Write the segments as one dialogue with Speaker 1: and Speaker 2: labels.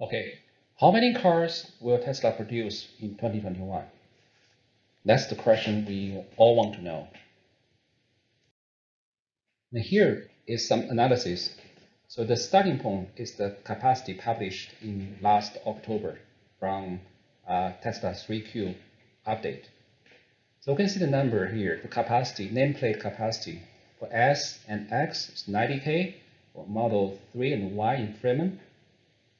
Speaker 1: Okay, how many cars will Tesla produce in 2021? That's the question we all want to know. And here is some analysis. So the starting point is the capacity published in last October from uh, Tesla 3Q update. So we can see the number here, the capacity, nameplate capacity for S and X is 90K, for Model 3 and Y in Fremont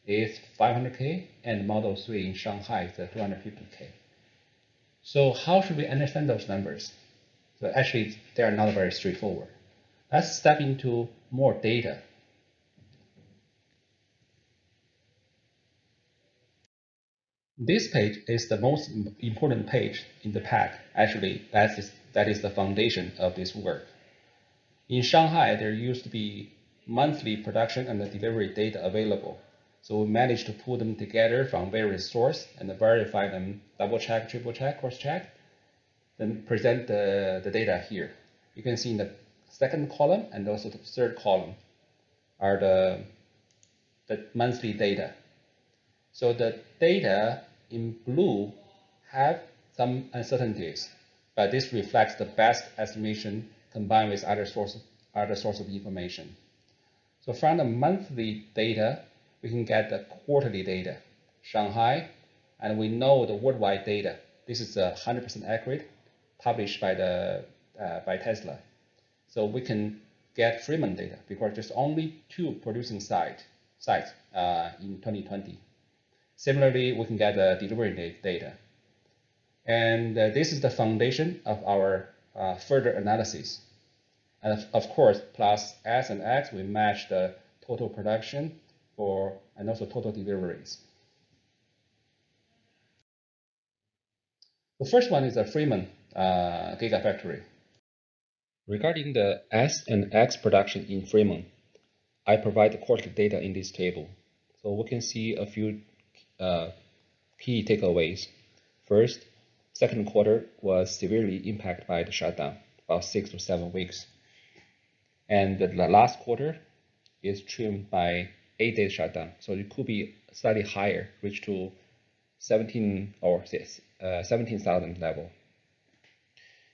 Speaker 1: is 500K, and Model 3 in Shanghai is 250K. So how should we understand those numbers? So actually, they are not very straightforward. Let's step into more data. This page is the most important page in the pack. Actually, that is, that is the foundation of this work. In Shanghai, there used to be monthly production and delivery data available. So we managed to pull them together from various sources and verify them, double check, triple check, cross check, then present the, the data here. You can see in the second column and also the third column are the, the monthly data. So the data in blue have some uncertainties, but this reflects the best estimation combined with other sources other source of information. So from the monthly data, we can get the quarterly data, Shanghai, and we know the worldwide data. This is 100% accurate, published by the uh, by Tesla. So we can get Fremont data because there's only two producing site, sites uh, in 2020. Similarly, we can get the delivery data. And uh, this is the foundation of our uh, further analysis. And of course, plus S and X, we match the total production for and also total deliveries. The first one is a Fremont uh, Gigafactory. Regarding the S and X production in Fremont, I provide the quarterly data in this table. So we can see a few uh, key takeaways. First, second quarter was severely impacted by the shutdown, about six to seven weeks. And the last quarter is trimmed by eight days shutdown. So it could be slightly higher, reach to 17 or uh, 17,000 level.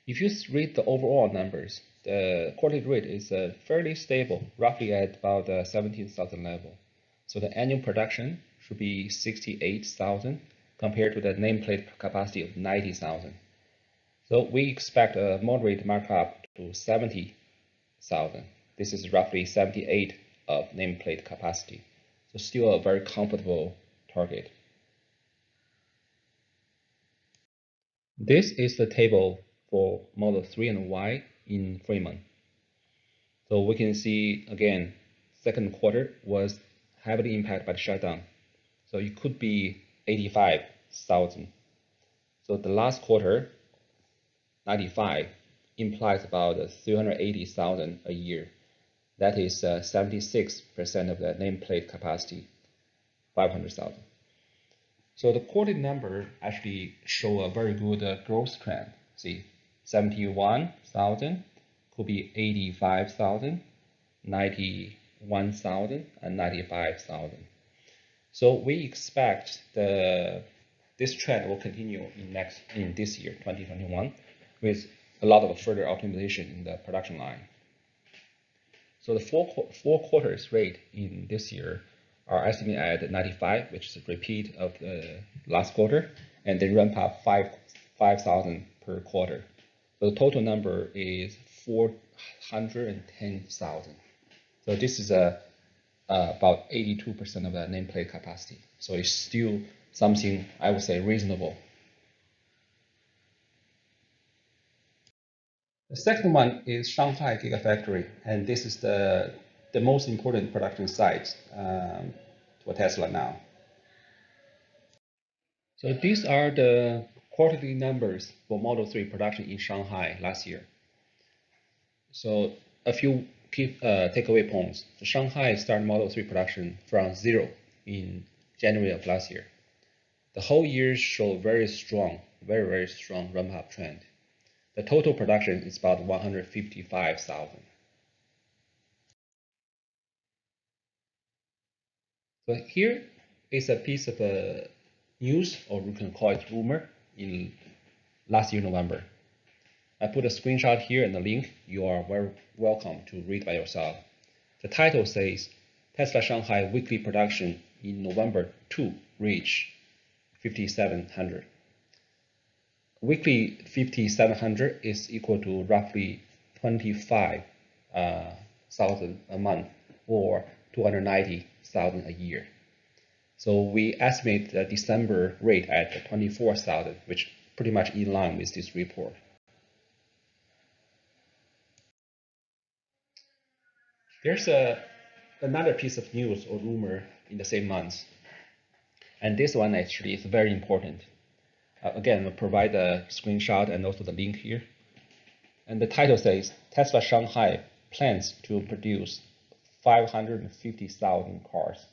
Speaker 1: If you read the overall numbers, the quarterly rate is uh, fairly stable, roughly at about the 17,000 level. So the annual production should be 68,000 compared to the nameplate capacity of 90,000. So we expect a moderate markup to 70,000. This is roughly 78 of nameplate capacity. So still a very comfortable target. This is the table for Model 3 and Y in Fremont. So we can see again, second quarter was heavily impacted by the shutdown. So it could be 85,000. So the last quarter, 95, implies about 380,000 a year. That is 76% uh, of the nameplate capacity, 500,000. So the quoted number actually show a very good uh, growth trend. See, 71,000 could be 85,000, 91,000, and 95,000. So we expect the this trend will continue in next in this year, 2021, with a lot of further optimization in the production line. So the four, four quarters rate in this year are estimated at 95, which is a repeat of the last quarter, and then ramp up 5 5,000 per quarter. So the total number is 410,000. So this is a uh, about 82% of the nameplate capacity. So it's still something I would say reasonable The second one is Shanghai Gigafactory, and this is the, the most important production site um, for Tesla now. So these are the quarterly numbers for Model 3 production in Shanghai last year. So a few key uh, takeaway points. So Shanghai started Model 3 production from zero in January of last year. The whole year showed very strong, very, very strong ramp-up trend. The total production is about 155,000. So here is a piece of uh, news, or we can call it rumor, in last year November. I put a screenshot here and the link. You are very welcome to read by yourself. The title says Tesla Shanghai weekly production in November 2 reach 5700. Weekly 5700 is equal to roughly 25,000 uh, a month or 290,000 a year. So we estimate the December rate at 24,000, which pretty much in line with this report. There's a, another piece of news or rumor in the same month. And this one actually is very important. Uh, again, we'll provide the screenshot and also the link here. And the title says, Tesla Shanghai plans to produce 550,000 cars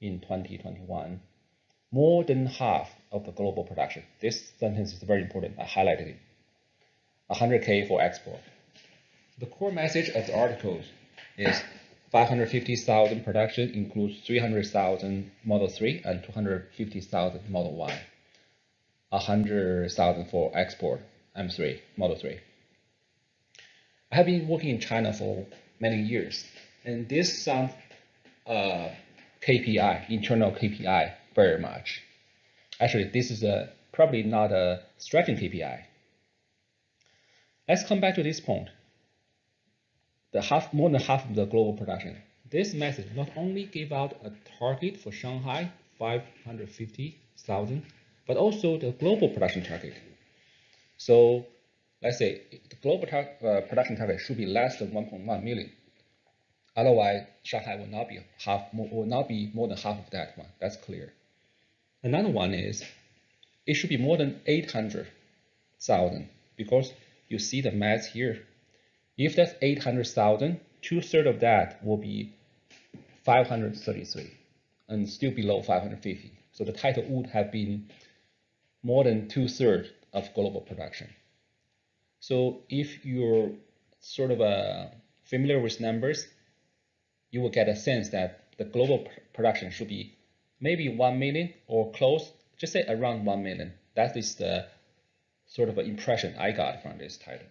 Speaker 1: in 2021, more than half of the global production. This sentence is very important. I highlighted it. 100K for export. The core message of the article is 550,000 production includes 300,000 Model 3 and 250,000 Model Y. 100,000 for export M3, Model 3. I have been working in China for many years, and this sounds uh, KPI, internal KPI, very much. Actually, this is a, probably not a stretching KPI. Let's come back to this point the half, more than half of the global production. This message not only gave out a target for Shanghai, 550,000, but also the global production target. So let's say the global tar uh, production target should be less than 1.1 million. Otherwise, Shanghai will not be half, will not be more than half of that one. That's clear. Another one is it should be more than 800,000 because you see the math here. If that's 800,000, two-thirds of that will be 533 and still below 550. So the title would have been more than two-thirds of global production. So if you're sort of uh, familiar with numbers, you will get a sense that the global production should be maybe 1 million or close, just say around 1 million. That is the sort of impression I got from this title.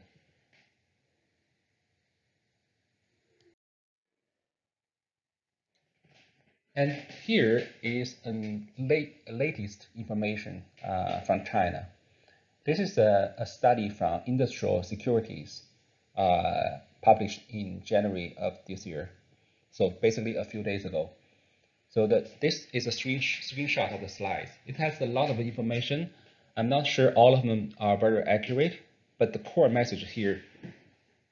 Speaker 1: And here is a late, latest information uh, from China. This is a, a, study from Industrial Securities uh, published in January of this year. So basically a few days ago. So that this is a screen, screenshot of the slides. It has a lot of information. I'm not sure all of them are very accurate, but the core message here,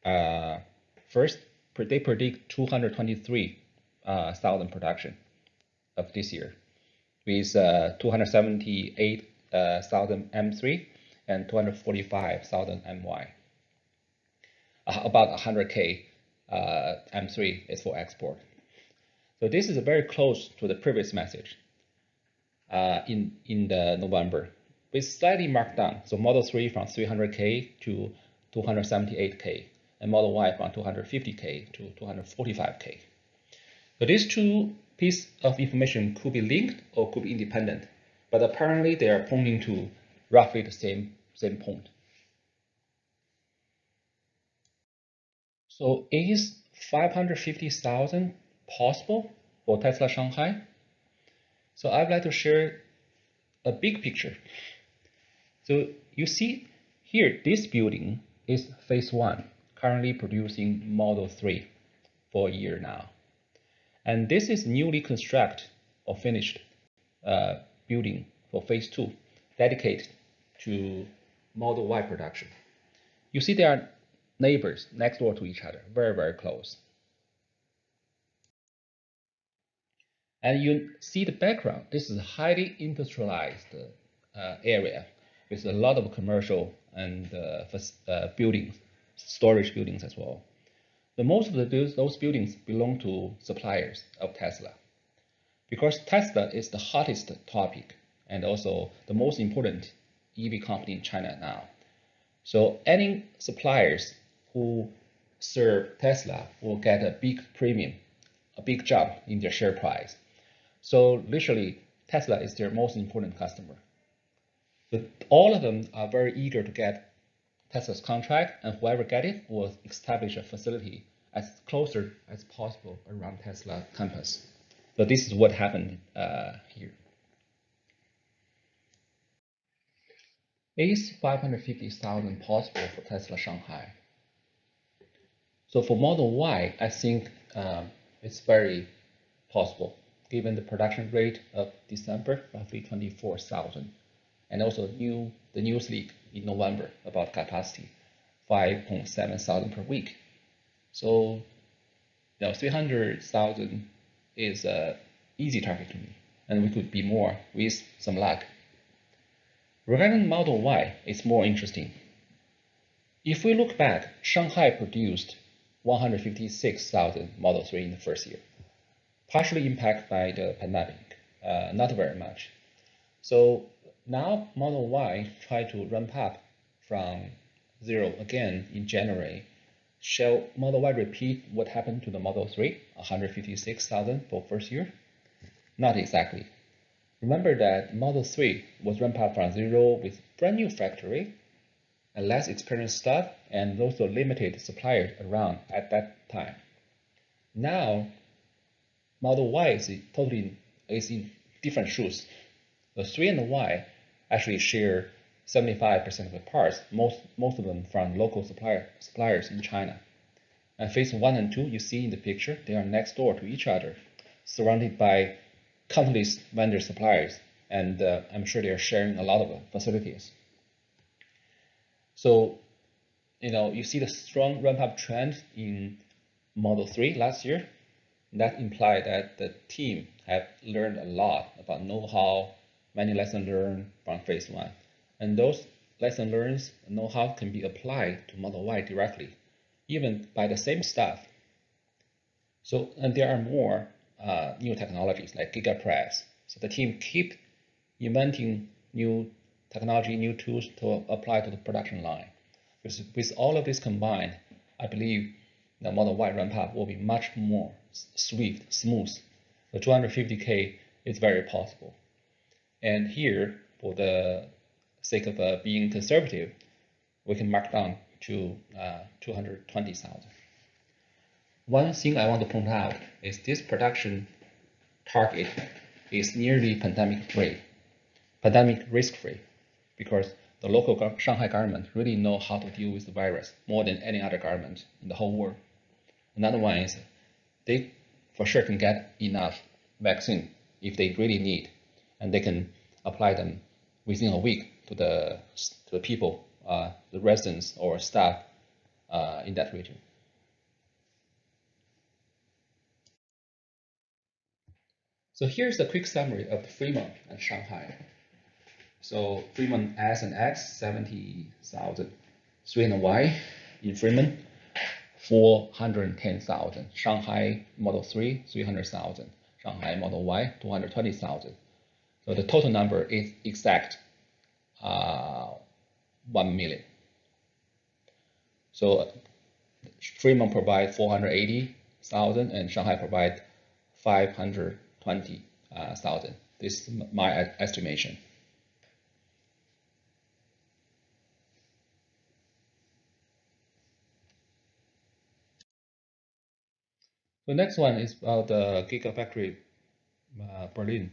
Speaker 1: uh, first, they predict 223,000 uh, production of this year with uh, 278,000 M3 and 245,000 MY. Uh, about 100K uh, M3 is for export. So this is very close to the previous message uh, in, in the November with slightly marked down. So Model 3 from 300K to 278K and Model Y from 250K to 245K. So these two piece of information could be linked or could be independent, but apparently they are pointing to roughly the same, same point. So is 550,000 possible for Tesla Shanghai? So I'd like to share a big picture. So you see here, this building is phase one, currently producing Model 3 for a year now. And this is newly constructed or finished uh, building for phase two, dedicated to Model Y production. You see there are neighbors next door to each other, very, very close. And you see the background. This is a highly industrialized uh, area with a lot of commercial and uh, uh, buildings, storage buildings as well. The most of the, those buildings belong to suppliers of Tesla. Because Tesla is the hottest topic and also the most important EV company in China now. So any suppliers who serve Tesla will get a big premium, a big jump in their share price. So literally Tesla is their most important customer. But all of them are very eager to get Tesla's contract, and whoever get it will establish a facility as closer as possible around Tesla campus. So this is what happened uh, here. Is 550,000 possible for Tesla Shanghai? So for Model Y, I think um, it's very possible given the production rate of December, roughly 24,000, and also new the news leak in November about capacity, 5.7 thousand per week. So, you know, 300,000 is an easy target to me, and we could be more with some luck. Regarding Model Y, it's more interesting. If we look back, Shanghai produced 156,000 Model 3 in the first year, partially impacted by the pandemic, uh, not very much. So now Model Y try to ramp up from zero again in January. Shall Model Y repeat what happened to the Model 3, 156,000 for first year? Not exactly. Remember that Model 3 was ramped up from zero with brand new factory and less experienced staff and also limited suppliers around at that time. Now, Model Y is totally is in different shoes. The 3 and the Y actually share 75% of the parts, most, most of them from local supplier, suppliers in China. And phase one and two, you see in the picture, they are next door to each other, surrounded by countless vendor suppliers, and uh, I'm sure they are sharing a lot of facilities. So, you know, you see the strong ramp-up trend in Model 3 last year. That implied that the team have learned a lot about know-how, many lessons learned from phase one. And those lessons learned know-how can be applied to Model Y directly, even by the same staff. So, and there are more uh, new technologies like GigaPress. So the team keep inventing new technology, new tools to apply to the production line. With, with all of this combined, I believe the Model Y ramp up will be much more swift, smooth. The 250K is very possible. And here, for the sake of uh, being conservative, we can mark down to uh, 220,000. One thing I want to point out is this production target is nearly pandemic free, pandemic risk free, because the local Shanghai government really know how to deal with the virus more than any other government in the whole world. Another one is they for sure can get enough vaccine if they really need and they can apply them within a week to the to the people, uh, the residents or staff uh, in that region. So here's a quick summary of Fremont and Shanghai. So Fremont S and X, 70,000. 3 and Y in Fremont, 410,000. Shanghai Model 3, 300,000. Shanghai Model Y, 220,000. The total number is exact uh, 1 million. So Fremont provide 480,000 and Shanghai provide 520,000. This is my estimation. The next one is about the Gigafactory uh, Berlin.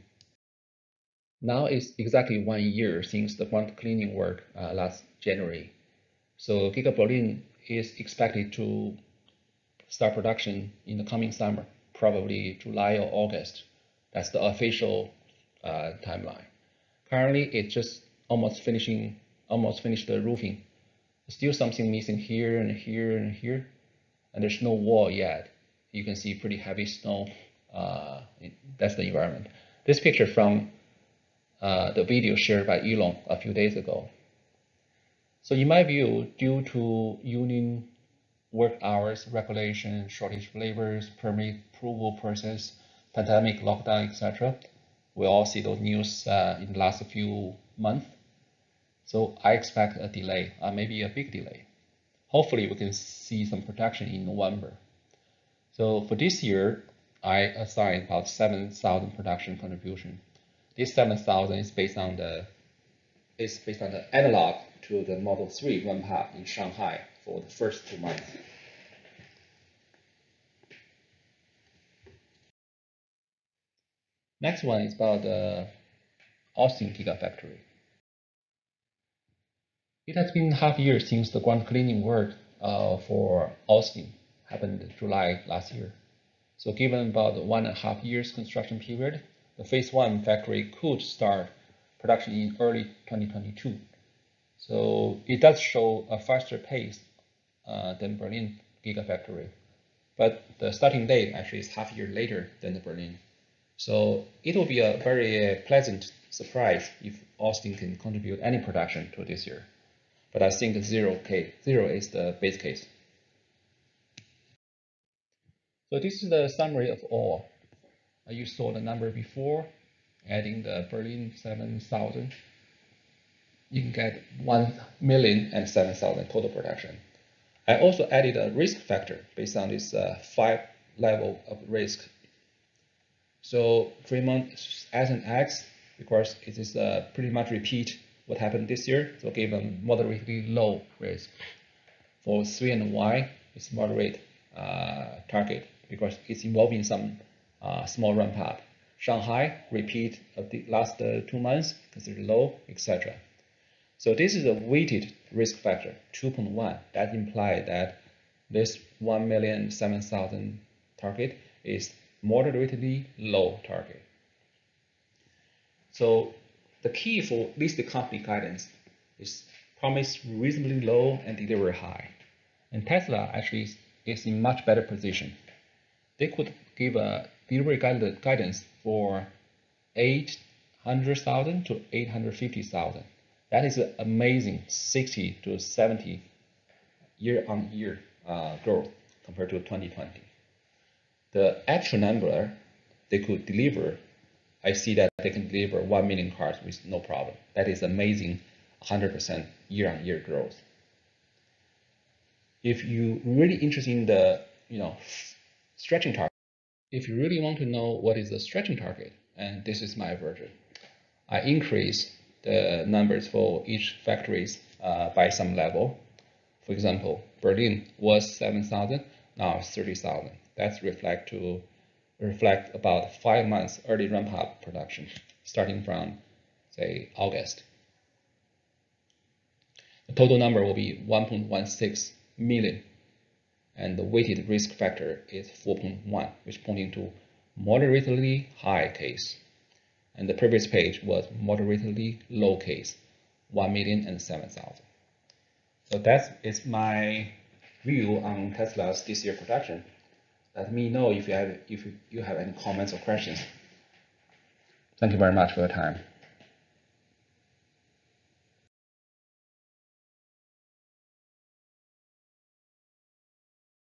Speaker 1: Now it's exactly one year since the front cleaning work uh, last January. So Giga Berlin is expected to start production in the coming summer, probably July or August. That's the official uh, timeline. Currently, it's just almost finishing, almost finished the roofing. Still something missing here and here and here, and there's no wall yet. You can see pretty heavy snow. Uh, that's the environment. This picture from uh, the video shared by Elon a few days ago. So in my view, due to union work hours, regulation, shortage of laborers, permit approval process, pandemic, lockdown, etc., we all see those news uh, in the last few months. So I expect a delay, uh, maybe a big delay. Hopefully we can see some production in November. So for this year, I assigned about 7,000 production contribution this 7,000 is based on the is based on the analog to the Model 3 ramp up in Shanghai for the first two months. Next one is about the Austin Gigafactory. It has been half year since the ground cleaning work uh, for Austin happened July last year. So given about one and a half years construction period, the phase one factory could start production in early 2022. So it does show a faster pace uh, than Berlin Gigafactory, but the starting date actually is half a year later than the Berlin. So it will be a very pleasant surprise if Austin can contribute any production to this year. But I think zero case, zero is the base case. So this is the summary of all. Uh, you saw the number before, adding the Berlin 7,000. You can get 1 million and 7,000 total production. I also added a risk factor based on this uh, five level of risk so Fremont S and X, because it is uh, pretty much repeat what happened this year, so give a moderately low risk. For 3 and Y, it's moderate uh, target because it's involving some small ramp up. Shanghai, repeat of the last uh, two months, considered low, etc. So this is a weighted risk factor, 2.1. That implies that this 1,007,000 target is moderately low target. So the key for listed company guidance is promise reasonably low and deliver high. And Tesla actually is in much better position. They could give a delivery guidance for 800,000 to 850,000. That is amazing 60 to 70 year on year uh, growth compared to 2020 the actual number they could deliver, I see that they can deliver 1 million cars with no problem. That is amazing 100% year-on-year growth. If you really interested in the you know stretching target, if you really want to know what is the stretching target, and this is my version, I increase the numbers for each factories uh, by some level. For example, Berlin was 7,000, now it's 30,000. That's reflect to reflect about five months early ramp up production, starting from say August. The total number will be 1.16 million, and the weighted risk factor is 4.1, which pointing to moderately high case. And the previous page was moderately low case, 1 million and 7,000. So that is my view on Tesla's this year production. Let me know if you have if you have any comments or questions. Thank you very much for your time.